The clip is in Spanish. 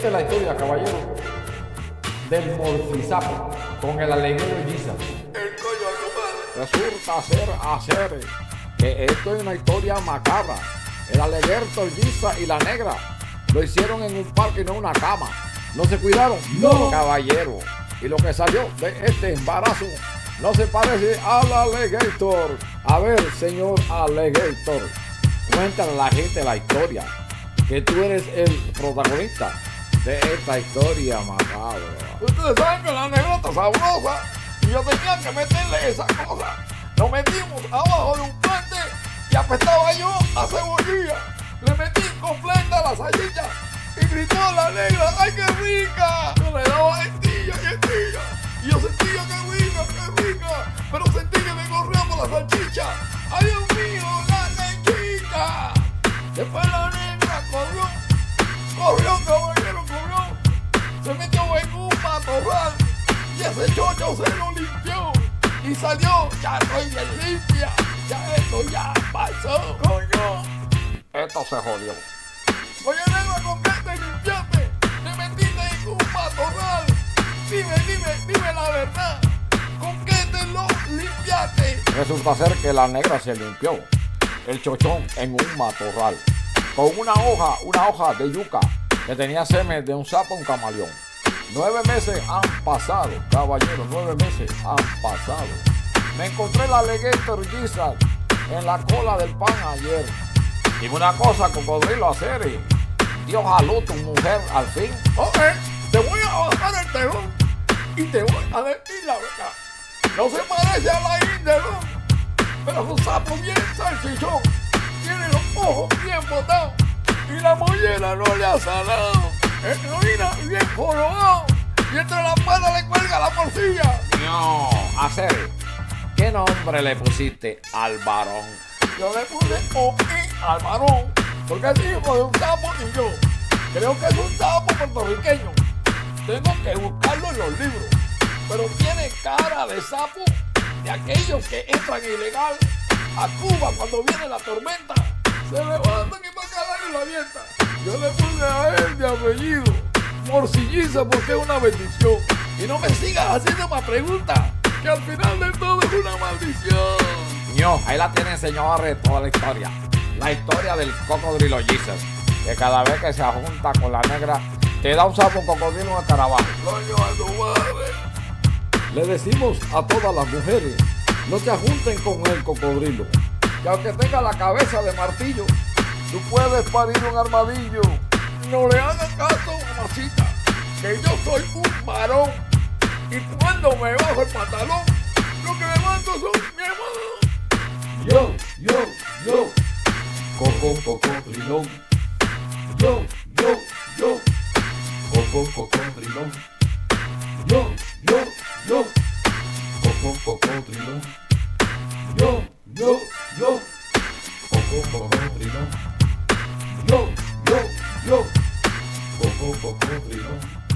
Esta es la historia, caballero, del mortizapo con el aleguero Giza. El coño. Resulta ser hacer que esto es una historia macabra. El aleguerto, el Giza y la negra lo hicieron en un parque y no en una cama. ¿No se cuidaron? No. Caballero. Y lo que salió de este embarazo no se parece al alligator. A ver, señor alligator, cuéntale a la gente la historia. Que tú eres el protagonista de esta historia macabra. Ustedes saben que la negra está sabrosa y yo tenía que meterle esa cosa. Nos metimos abajo de un puente y apestaba yo a cebollilla. Le metí completa la salchicha y gritó la negra, ¡ay qué rica! Yo le daba matorral y ese chocho se lo limpió y salió, ya estoy bien limpia, ya esto ya pasó, coño. Esto se jodió. Oye, negro, ¿con qué te limpiaste? Te metiste en un matorral. Dime, dime, dime la verdad. ¿Con qué te lo limpiaste? Resulta ser que la negra se limpió el chochón en un matorral con una hoja, una hoja de yuca que tenía semen de un sapo, un camaleón. Nueve meses han pasado, caballero, nueve meses han pasado. Me encontré la Alligator Gizzard en la cola del pan ayer. Dime una cosa, cocodrilo, hacer y Dios jaló tu mujer al fin. Ok, te voy a bajar el telón y te voy a decir la verdad. No se parece a la Indelón, pero es un sapo bien salchichón. Tiene los ojos bien botados y la mollera no le ha sanado. Heroína bien jorobado y entre las manos le cuelga la morcilla. No, hacer. ¿Qué nombre le pusiste al varón? Yo le puse OE al varón porque es hijo de un sapo y yo. Creo que es un sapo puertorriqueño. Tengo que buscarlo en los libros. Pero tiene cara de sapo de aquellos que entran ilegal a Cuba cuando viene la tormenta. Se levantan y lo avientan. Yo le puse a él de apellido Morcilliza porque es una bendición. Y no me sigas haciendo más preguntas, que al final de todo es una maldición. No, ahí la tiene señores toda la historia. La historia del cocodrilo Jesus. Que cada vez que se junta con la negra, te da un sapo cocodrilo tu madre. Le decimos a todas las mujeres, no se junten con el cocodrilo, que aunque tenga la cabeza de martillo, tú puedes parir un armadillo. No le hagan caso, mamacita, que yo soy un varón. Y cuando me bajo el pantalón, lo que me mando son mi hermano. Yo, yo, yo, coco, cocodrilón. Yo, yo, yo, coco, cocodrilón. Yo, yo, yo, coco, cocodrilón. Yo, yo, yo, coco, cocodrilón. Yo, yo, yo, coco, cocodrilón.